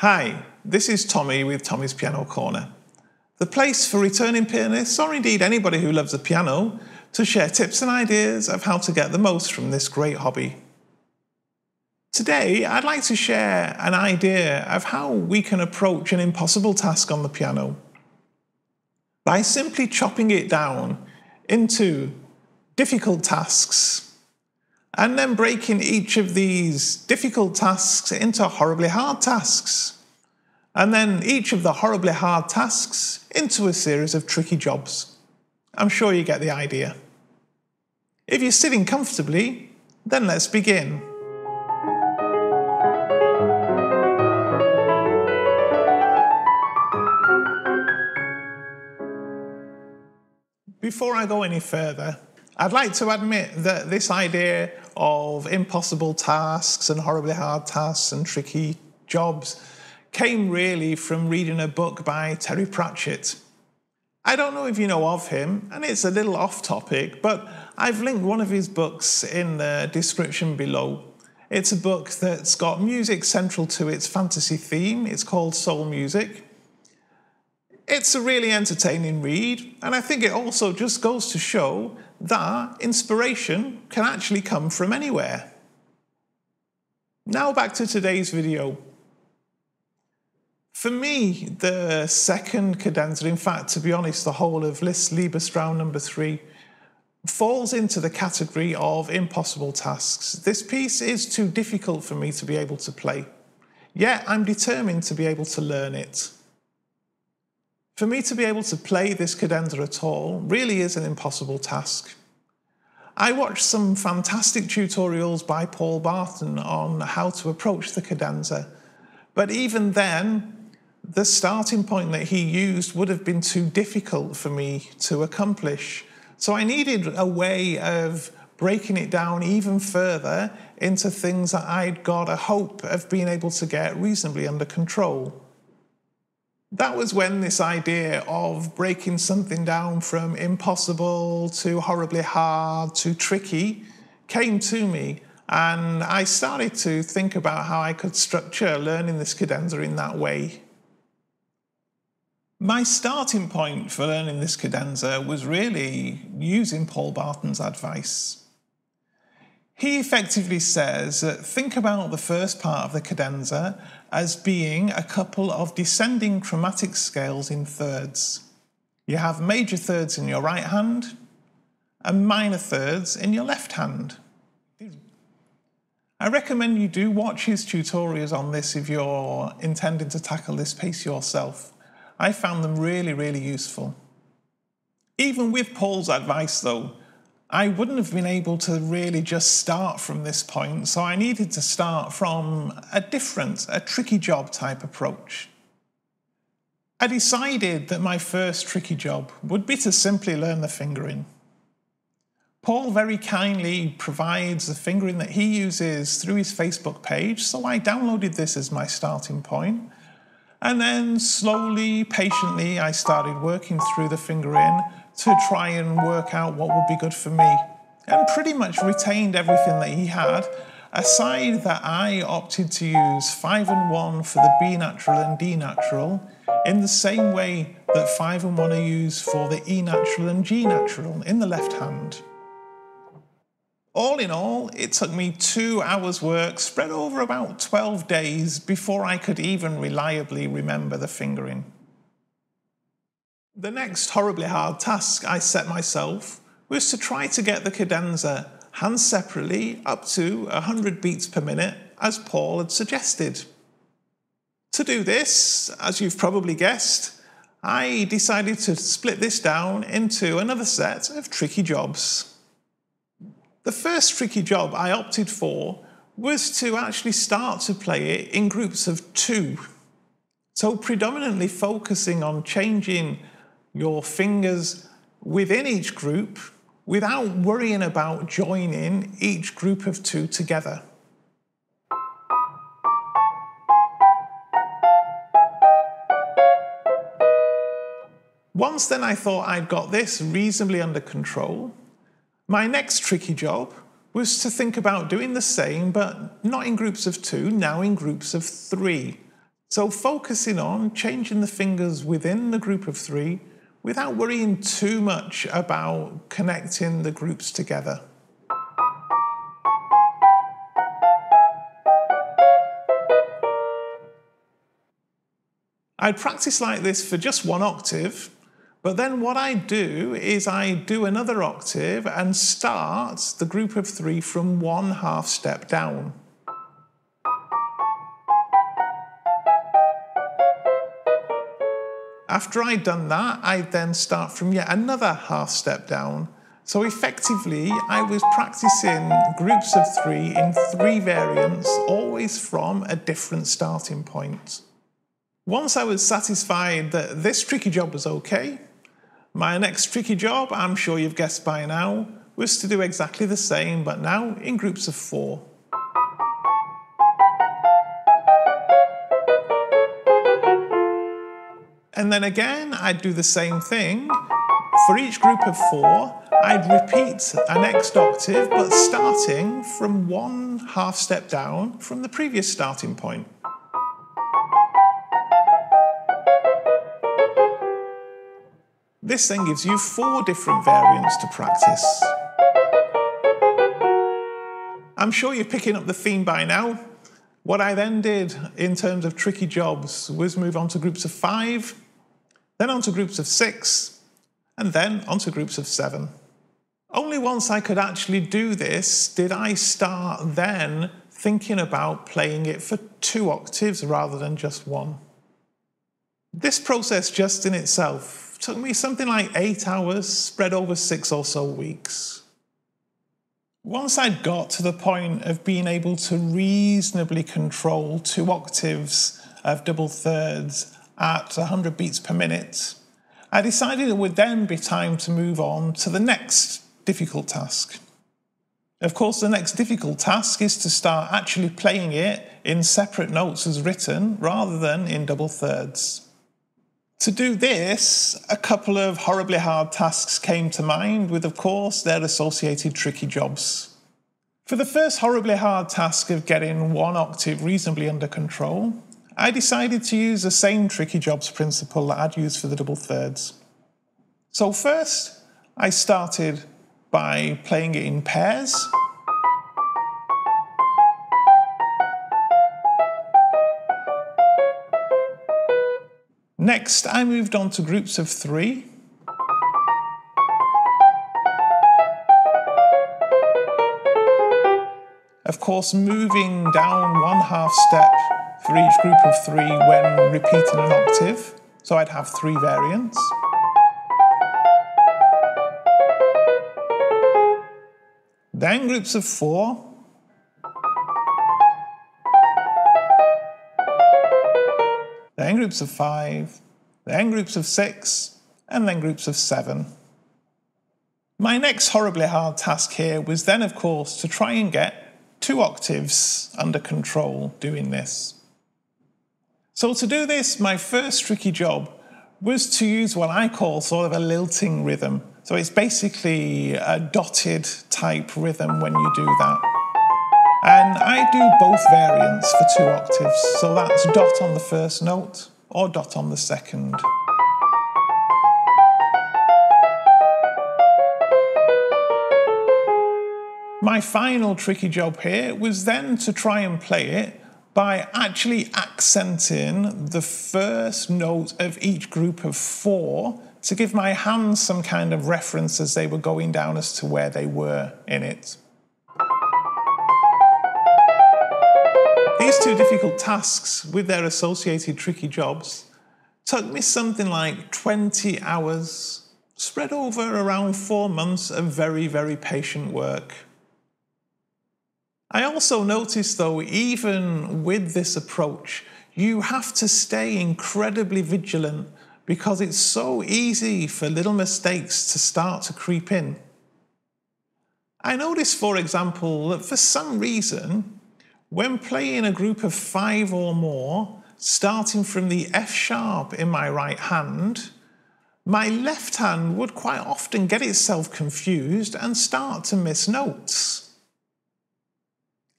Hi, this is Tommy with Tommy's Piano Corner, the place for returning pianists, or indeed anybody who loves a piano, to share tips and ideas of how to get the most from this great hobby. Today, I'd like to share an idea of how we can approach an impossible task on the piano by simply chopping it down into difficult tasks and then breaking each of these difficult tasks into horribly hard tasks. And then each of the horribly hard tasks into a series of tricky jobs. I'm sure you get the idea. If you're sitting comfortably, then let's begin. Before I go any further, I'd like to admit that this idea of impossible tasks and horribly hard tasks and tricky jobs came really from reading a book by Terry Pratchett. I don't know if you know of him, and it's a little off topic, but I've linked one of his books in the description below. It's a book that's got music central to its fantasy theme. It's called Soul Music. It's a really entertaining read, and I think it also just goes to show that inspiration can actually come from anywhere. Now back to today's video. For me, the second cadenza, in fact, to be honest, the whole of Liszt Liebestraum number three, falls into the category of impossible tasks. This piece is too difficult for me to be able to play, yet I'm determined to be able to learn it. For me to be able to play this cadenza at all really is an impossible task. I watched some fantastic tutorials by Paul Barton on how to approach the cadenza, but even then, the starting point that he used would have been too difficult for me to accomplish. So I needed a way of breaking it down even further into things that I'd got a hope of being able to get reasonably under control that was when this idea of breaking something down from impossible to horribly hard to tricky came to me. And I started to think about how I could structure learning this cadenza in that way. My starting point for learning this cadenza was really using Paul Barton's advice. He effectively says that think about the first part of the cadenza as being a couple of descending chromatic scales in thirds. You have major thirds in your right hand and minor thirds in your left hand. I recommend you do watch his tutorials on this if you're intending to tackle this piece yourself. I found them really, really useful. Even with Paul's advice, though, I wouldn't have been able to really just start from this point, so I needed to start from a different, a tricky job type approach. I decided that my first tricky job would be to simply learn the fingering. Paul very kindly provides the fingering that he uses through his Facebook page, so I downloaded this as my starting point. And then slowly, patiently, I started working through the fingering to try and work out what would be good for me. And pretty much retained everything that he had, aside that I opted to use 5 and 1 for the B natural and D natural, in the same way that 5 and 1 are used for the E natural and G natural in the left hand. All in all, it took me two hours' work spread over about 12 days before I could even reliably remember the fingering. The next horribly hard task I set myself was to try to get the cadenza hands separately up to 100 beats per minute, as Paul had suggested. To do this, as you've probably guessed, I decided to split this down into another set of tricky jobs. The first tricky job I opted for was to actually start to play it in groups of two. So, predominantly focusing on changing your fingers within each group without worrying about joining each group of two together. Once then I thought I'd got this reasonably under control, my next tricky job was to think about doing the same, but not in groups of two, now in groups of three. So focusing on changing the fingers within the group of three without worrying too much about connecting the groups together. I'd practice like this for just one octave, but then what I do is I do another octave and start the group of three from one half step down. After I'd done that, I'd then start from yet another half step down. So effectively, I was practicing groups of three in three variants, always from a different starting point. Once I was satisfied that this tricky job was okay, my next tricky job, I'm sure you've guessed by now, was to do exactly the same, but now in groups of four. And then again, I'd do the same thing. For each group of four, I'd repeat a next octave, but starting from one half step down from the previous starting point. This then gives you four different variants to practice. I'm sure you're picking up the theme by now. What I then did in terms of tricky jobs was move on to groups of five, then on to groups of six, and then on to groups of seven. Only once I could actually do this did I start then thinking about playing it for two octaves rather than just one. This process just in itself took me something like eight hours spread over six or so weeks. Once I'd got to the point of being able to reasonably control two octaves of double thirds at 100 beats per minute, I decided it would then be time to move on to the next difficult task. Of course, the next difficult task is to start actually playing it in separate notes as written rather than in double thirds. To do this, a couple of horribly hard tasks came to mind, with, of course, their associated tricky jobs. For the first horribly hard task of getting one octave reasonably under control, I decided to use the same tricky jobs principle that I'd used for the double thirds. So, first, I started by playing it in pairs. Next, I moved on to groups of three. Of course, moving down one half step for each group of three when repeating an octave. So I'd have three variants. Then groups of four. then groups of five, then groups of six, and then groups of seven. My next horribly hard task here was then, of course, to try and get two octaves under control doing this. So to do this, my first tricky job was to use what I call sort of a lilting rhythm. So it's basically a dotted type rhythm when you do that. And I do both variants for two octaves, so that's dot on the first note or dot on the second. My final tricky job here was then to try and play it by actually accenting the first note of each group of four to give my hands some kind of reference as they were going down as to where they were in it. These two difficult tasks with their associated tricky jobs took me something like 20 hours, spread over around four months of very, very patient work. I also noticed, though, even with this approach, you have to stay incredibly vigilant because it's so easy for little mistakes to start to creep in. I noticed, for example, that for some reason, when playing a group of five or more, starting from the F sharp in my right hand, my left hand would quite often get itself confused and start to miss notes.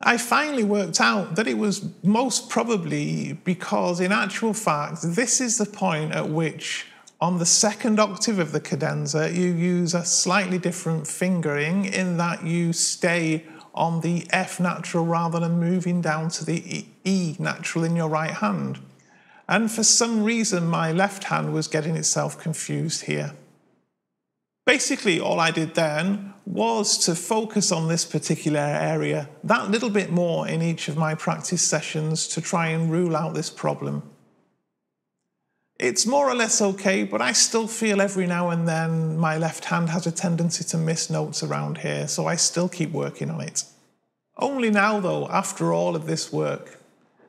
I finally worked out that it was most probably because, in actual fact, this is the point at which, on the second octave of the cadenza, you use a slightly different fingering in that you stay on the F natural rather than moving down to the E natural in your right hand. And for some reason, my left hand was getting itself confused here. Basically, all I did then was to focus on this particular area that little bit more in each of my practice sessions to try and rule out this problem. It's more or less okay, but I still feel every now and then my left hand has a tendency to miss notes around here, so I still keep working on it. Only now, though, after all of this work,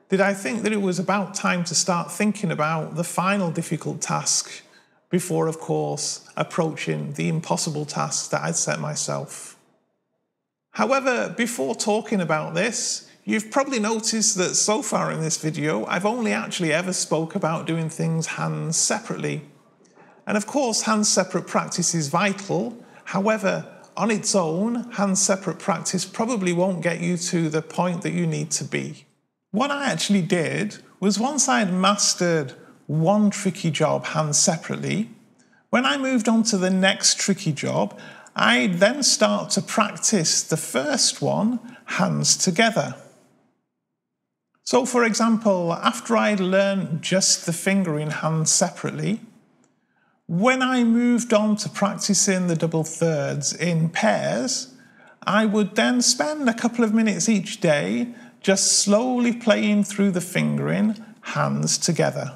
did I think that it was about time to start thinking about the final difficult task before, of course, approaching the impossible task that I'd set myself. However, before talking about this, you've probably noticed that so far in this video, I've only actually ever spoke about doing things hands separately. And of course, hands separate practice is vital. However, on its own, hands separate practice probably won't get you to the point that you need to be. What I actually did was once I had mastered one tricky job hands separately. When I moved on to the next tricky job, I then start to practice the first one hands together. So, for example, after I'd learned just the fingering hands separately, when I moved on to practicing the double thirds in pairs, I would then spend a couple of minutes each day just slowly playing through the fingering hands together.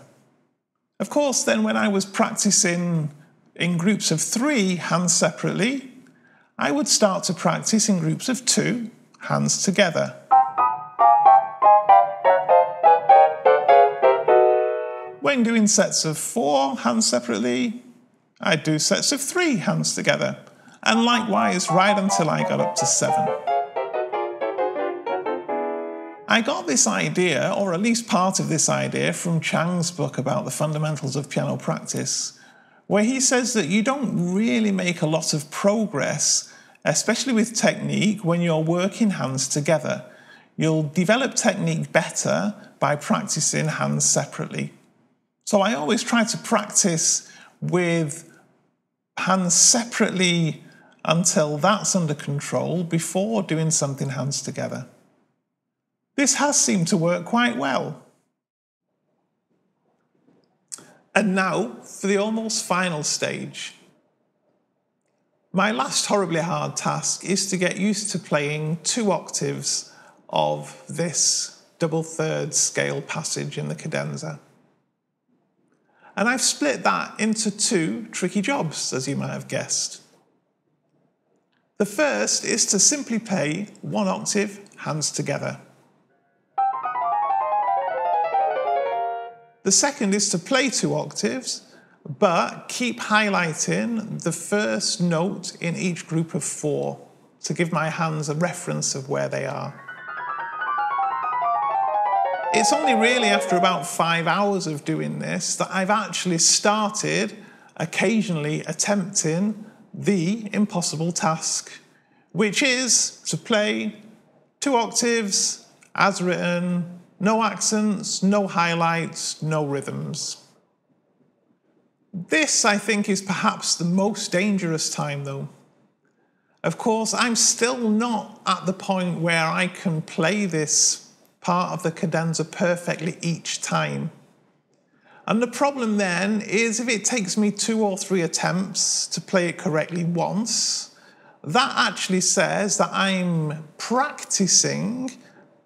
Of course, then when I was practicing in groups of three, hands separately, I would start to practice in groups of two, hands together. When doing sets of four, hands separately, I'd do sets of three, hands together, and likewise right until I got up to seven. I got this idea, or at least part of this idea, from Chang's book about the fundamentals of piano practice, where he says that you don't really make a lot of progress, especially with technique, when you're working hands together. You'll develop technique better by practicing hands separately. So I always try to practice with hands separately until that's under control before doing something hands together. This has seemed to work quite well. And now for the almost final stage. My last horribly hard task is to get used to playing two octaves of this double third scale passage in the cadenza. And I've split that into two tricky jobs, as you might have guessed. The first is to simply play one octave hands together. The second is to play two octaves, but keep highlighting the first note in each group of four to give my hands a reference of where they are. It's only really after about five hours of doing this that I've actually started occasionally attempting the impossible task, which is to play two octaves as written no accents, no highlights, no rhythms. This, I think, is perhaps the most dangerous time, though. Of course, I'm still not at the point where I can play this part of the cadenza perfectly each time. And the problem then is if it takes me two or three attempts to play it correctly once, that actually says that I'm practicing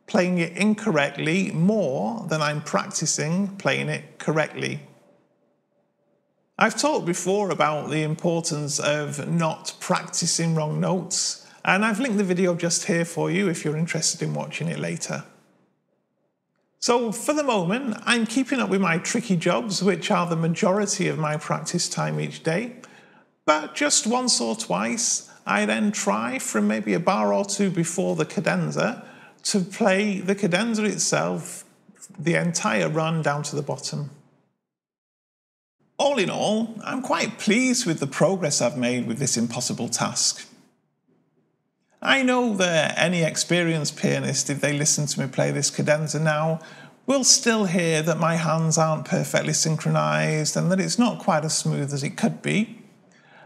playing it incorrectly more than I'm practicing playing it correctly. I've talked before about the importance of not practicing wrong notes, and I've linked the video just here for you if you're interested in watching it later. So for the moment, I'm keeping up with my tricky jobs, which are the majority of my practice time each day. But just once or twice, I then try from maybe a bar or two before the cadenza to play the cadenza itself, the entire run down to the bottom. All in all, I'm quite pleased with the progress I've made with this impossible task. I know that any experienced pianist, if they listen to me play this cadenza now, will still hear that my hands aren't perfectly synchronized and that it's not quite as smooth as it could be.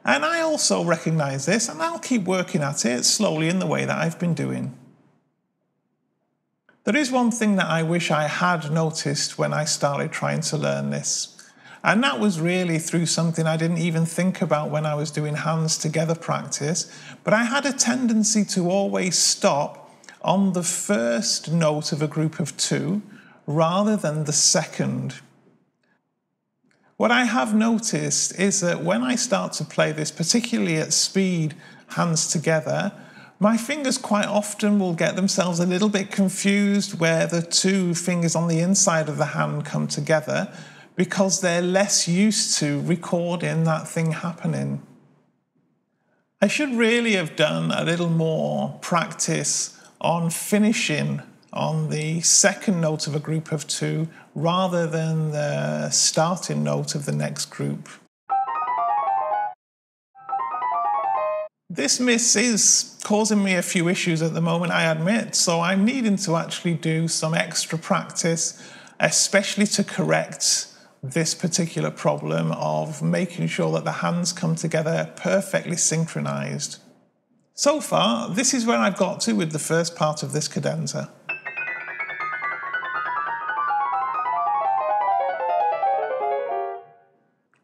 And I also recognize this and I'll keep working at it slowly in the way that I've been doing. There is one thing that I wish I had noticed when I started trying to learn this. And that was really through something I didn't even think about when I was doing hands together practice. But I had a tendency to always stop on the first note of a group of two rather than the second. What I have noticed is that when I start to play this, particularly at speed, hands together, my fingers quite often will get themselves a little bit confused where the two fingers on the inside of the hand come together because they're less used to recording that thing happening. I should really have done a little more practice on finishing on the second note of a group of two rather than the starting note of the next group. This miss is causing me a few issues at the moment, I admit, so I'm needing to actually do some extra practice, especially to correct this particular problem of making sure that the hands come together perfectly synchronized. So far, this is where I've got to with the first part of this cadenza.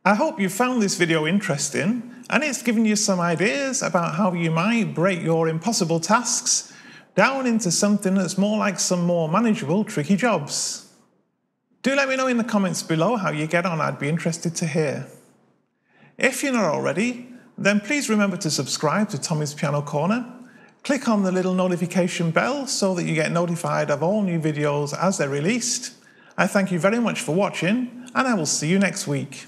I hope you found this video interesting and it's given you some ideas about how you might break your impossible tasks down into something that's more like some more manageable, tricky jobs. Do let me know in the comments below how you get on, I'd be interested to hear. If you're not already, then please remember to subscribe to Tommy's Piano Corner. Click on the little notification bell so that you get notified of all new videos as they're released. I thank you very much for watching, and I will see you next week.